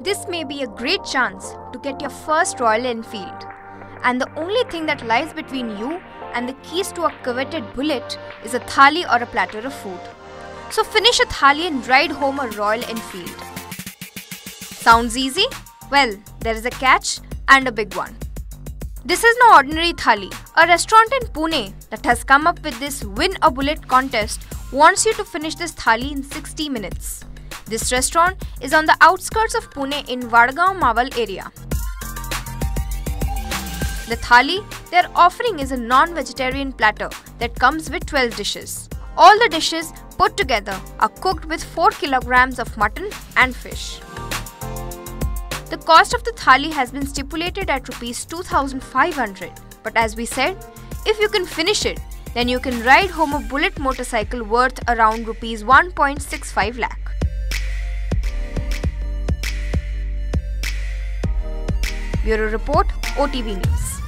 This may be a great chance to get your first Royal Enfield. And the only thing that lies between you and the keys to a coveted bullet is a thali or a platter of food. So finish a thali and ride home a Royal Enfield. Sounds easy? Well, there is a catch and a big one. This is no ordinary thali. A restaurant in Pune that has come up with this win a bullet contest wants you to finish this thali in 60 minutes. This restaurant is on the outskirts of Pune in Vadgaon Mawal area. The thali they are offering is a non-vegetarian platter that comes with 12 dishes. All the dishes put together are cooked with 4 kilograms of mutton and fish. The cost of the thali has been stipulated at rupees 2500 but as we said, if you can finish it, then you can ride home a bullet motorcycle worth around rupees 1.65 lakh. Bureau Report, OTV News.